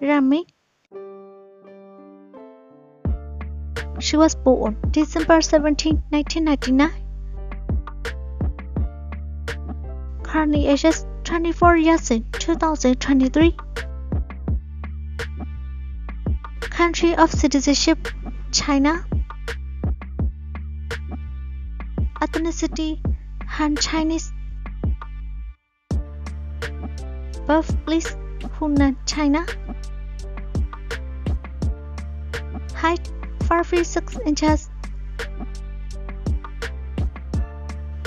Ren Min. She was born December 17, 1999. Currently ages 24 years in 2023. Country of citizenship China. Ethnicity Han Chinese. Birthplace Hunan, China. Height 5 feet 6 inches.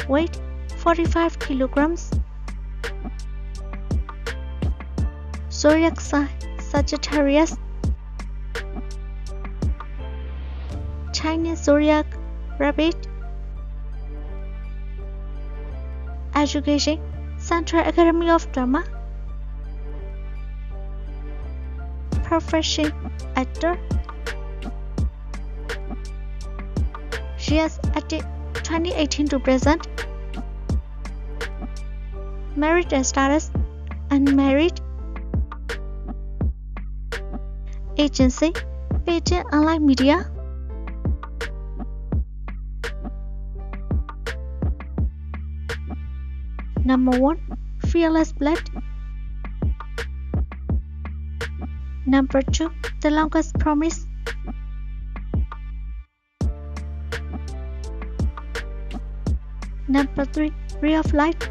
Weight 45 kilograms. Zodiac sign Sagittarius. Chinese zodiac Rabbit. Education Central Academy of Drama. Profession Actor. She has acted 2018 to present. Married status unmarried. Agency Beijing Online Media. Number 1 Fearless Blood. Number 2 The Longest Promise. Number 3 Ray of Light.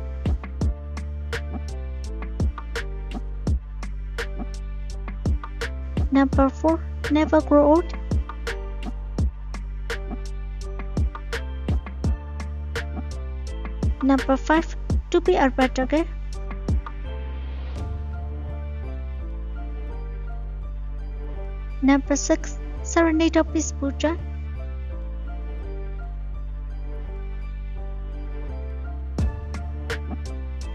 Number 4 Never Grow Old. Number 5 To Be a Better Girl. Number 6 Serenade of Miss Puja.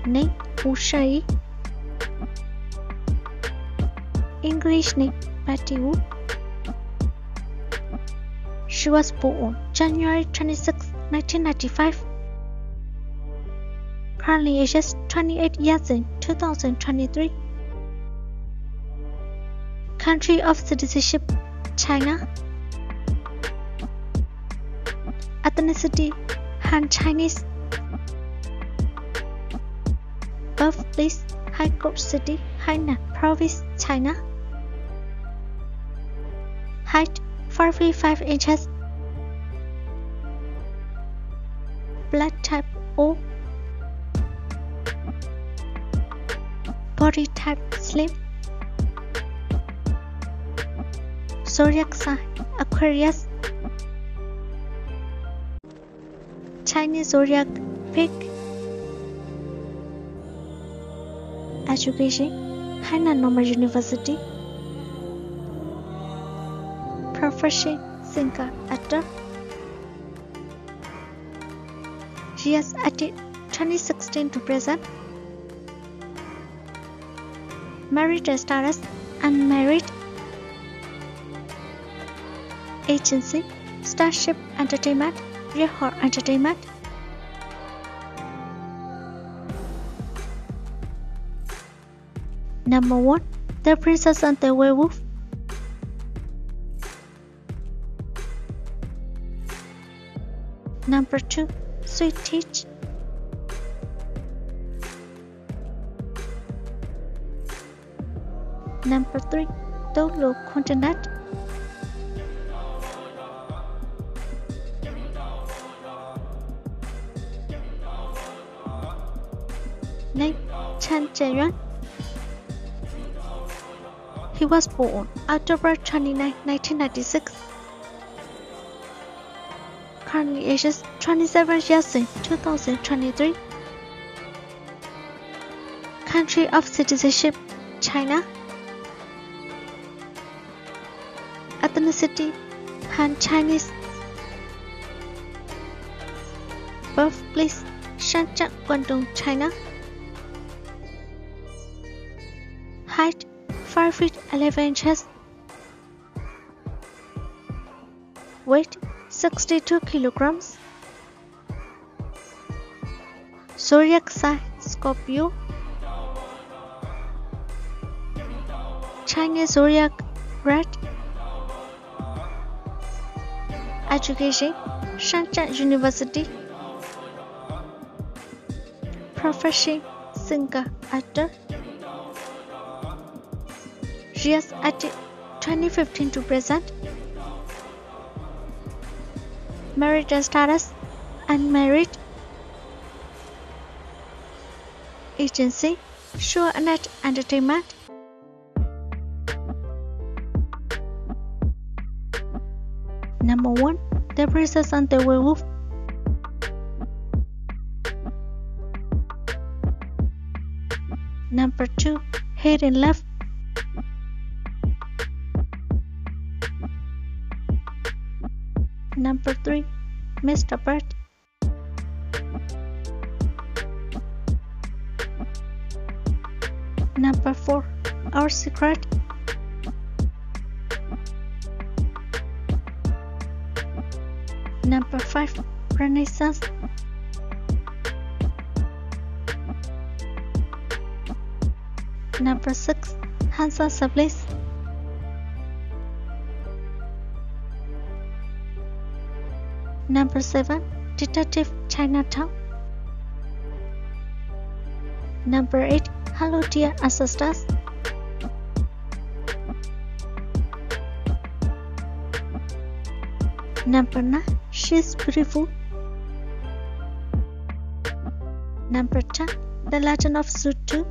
Name Wu Xuan Yi. English name Patty Wu. She was born January 26, 1995. Currently ages 28 years in 2023. Country of citizenship China. Ethnicity Han Chinese. Birthplace Haikou City, Hainan Province, China. Height 5 feet 5 inches. Blood type O. Body type slim. Zodiac sign Aquarius. Chinese zodiac pig. Education Hainan Normal University. Profession Singer Actor. She has acted 2016 to present. Married status unmarried. Agency Starship Entertainment, Yuehua Entertainment. Number 1 The Princess and the Werewolf. Number 2 Sweet Teach. Number 3 Douluo Continent. Name Chen Zhe Yuan. He was born October 29, 1996. Currently ages 27 years in 2023. Country of citizenship China. Ethnicity Han Chinese. Birthplace Shenzhen, Guangdong, China. 5 feet 11 inches. Weight 62 kilograms. Zodiac sign Scorpio. Chinese Zodiac Red Education Shenzhen University Profession Singer Actor Years at 2015 to present Marital status Unmarried Agency SureNet Entertainment Number 1. The Princess and the Werewolf Number 2. Hidden Love Number 3. Mr. Bird Number 4. Our Secret Number 5. Renaissance Number 6. Hansa Sablis Number 7. Detective Chinatown Number 8. Hello dear ancestors Number 9. She's beautiful Number 10. The Legend of 2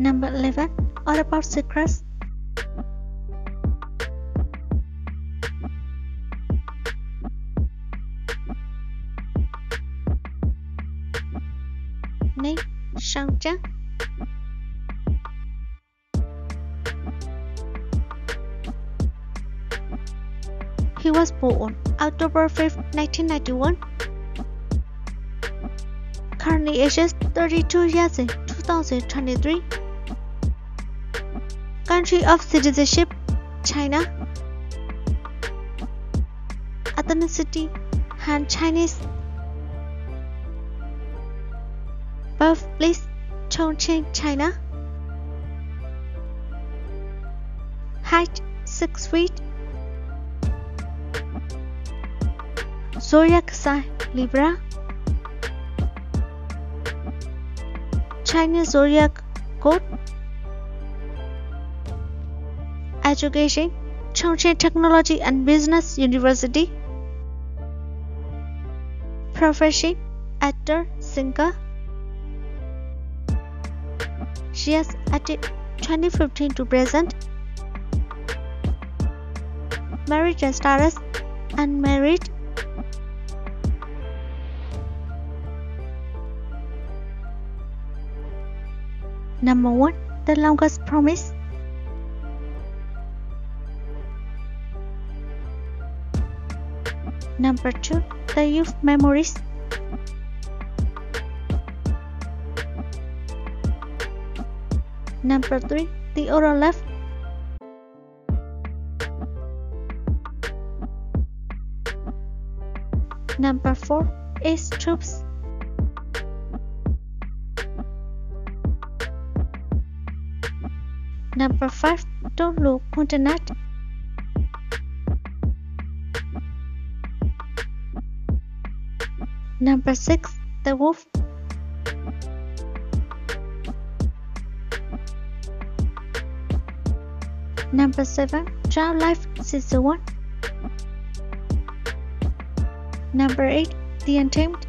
Number 11. All About Secrets Shang He was born on October 5, 1991. Currently ages 32 years in 2023. Country of citizenship China. Ethnicity Han Chinese. Birthplace Chongqing, China. Height 6 feet. Zodiac sign Libra. Chinese zodiac code. Education Chongqing Technology and Business University. Profession Actor Singer. Years at 2015 to present. Marriage status Unmarried. Number 1. The longest promise. Number 2. The youth memories. Number 3. The Oath of Love. Number 4. Ace troops. Number 5. Don't look internet. Number 6. The wolf. Number 7. Child Life Season 1. Number 8. The Untamed.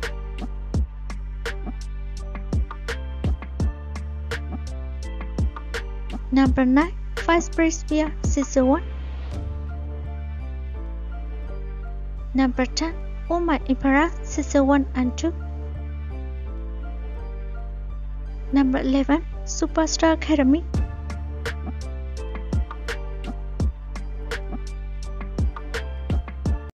Number 9. Five Vice Presbyter Season 1. Number 10. Woman Emperor Season 1 and 2. Number 11. Superstar Academy